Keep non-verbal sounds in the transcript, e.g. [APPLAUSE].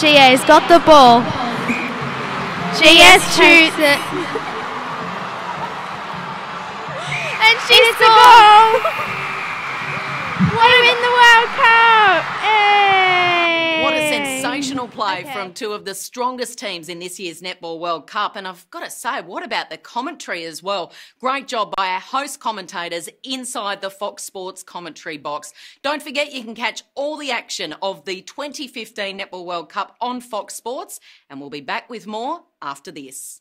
GA's got the ball. GS shoots it. [LAUGHS] And she a scores! [LAUGHS] We're in the World Cup! Hey! What a play Okay. from two of the strongest teams in this year's Netball World Cup. And I've got to say, what about the commentary as well? Great job by our host commentators inside the Fox Sports commentary box. Don't forget, you can catch all the action of the 2015 Netball World Cup on Fox Sports. And we'll be back with more after this.